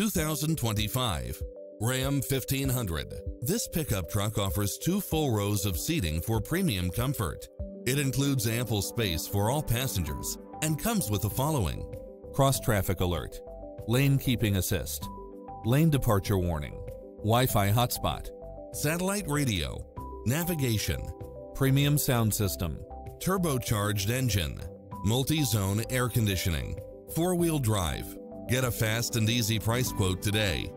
2025 Ram 1500. This pickup truck offers two full rows of seating for premium comfort. It includes ample space for all passengers and comes with the following. Cross traffic alert, lane keeping assist, lane departure warning, Wi-Fi hotspot, satellite radio, navigation, premium sound system, turbocharged engine, multi-zone air conditioning, four-wheel drive. Get a fast and easy price quote today